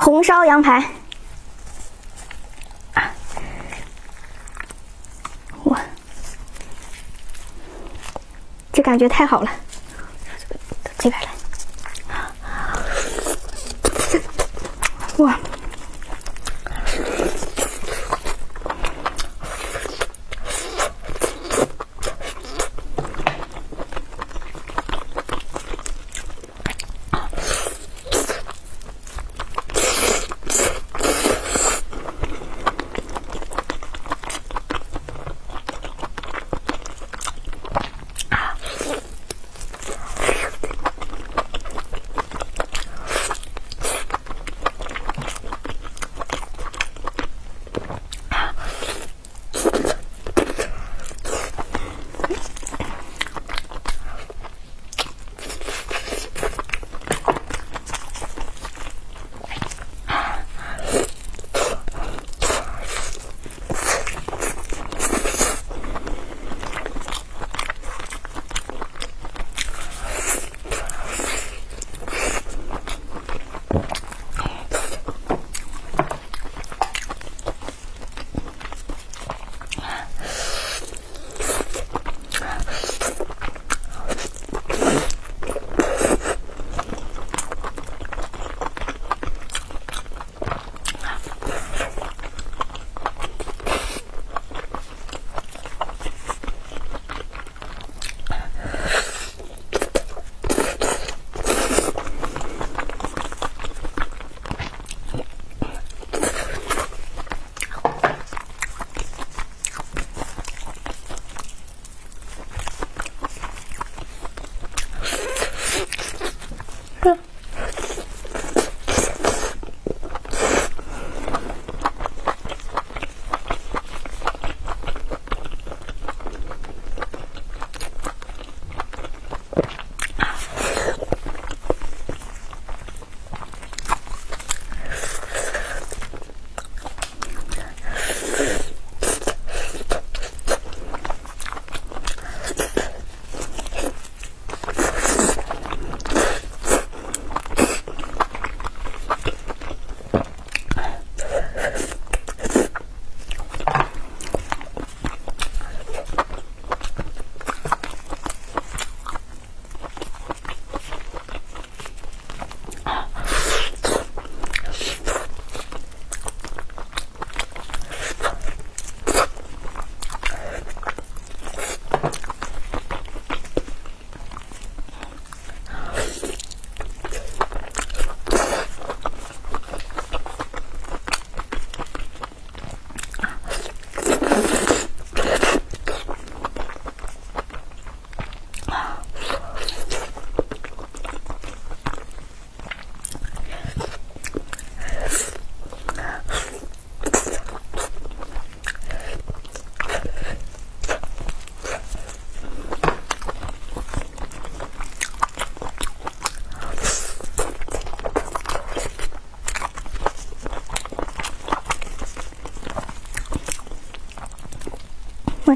红烧羊排。哇，这感觉太好了！这边来。哇！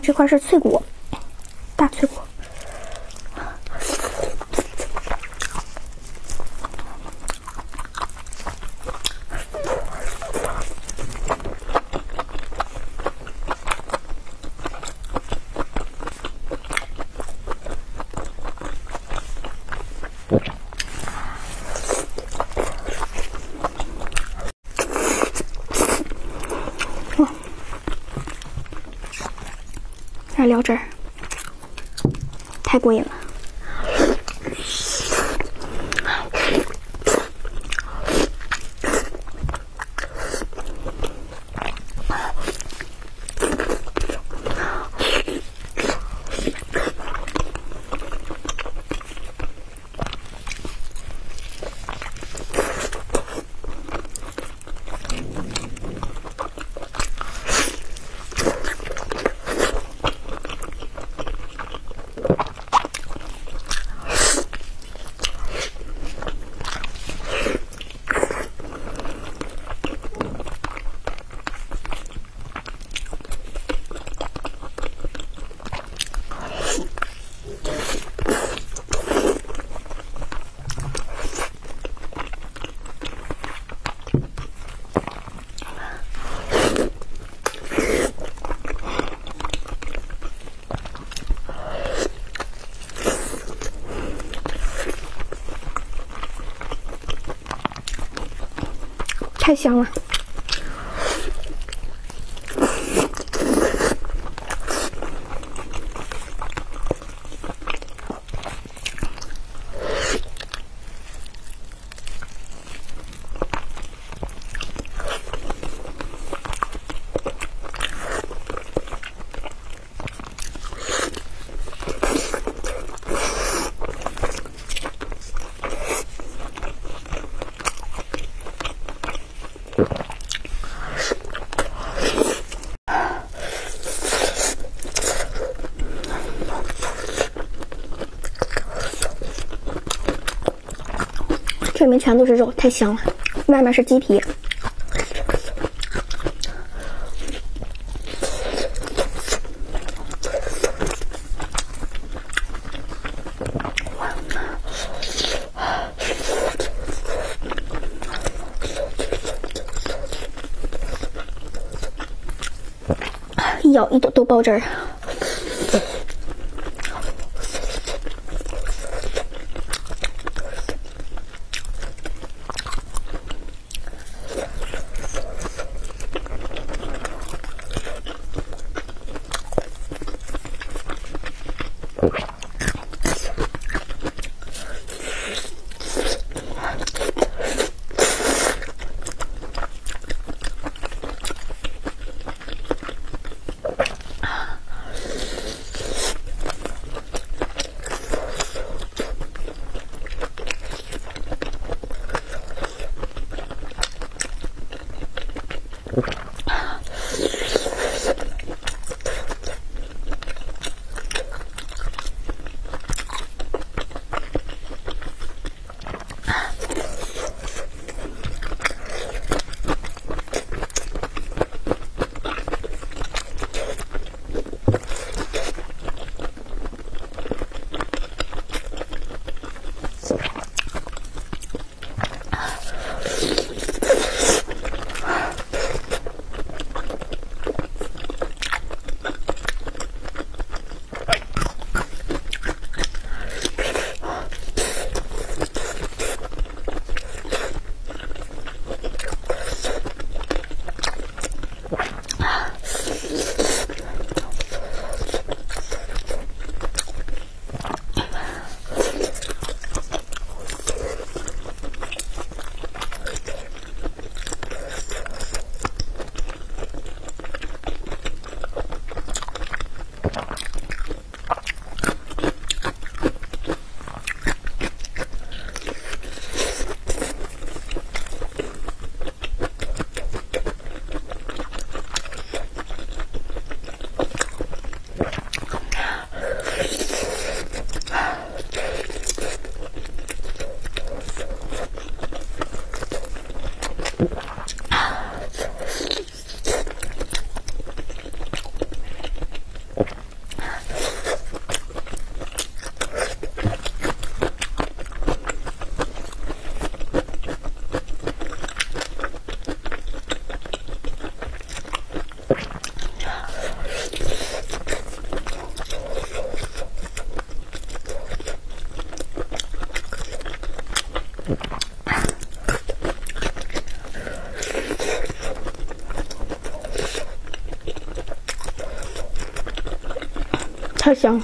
这块是脆果，大脆果。再聊这儿，太过瘾了。太香了。这里面全都是肉，太香了。外面是鸡皮，一咬一都都爆汁儿。香。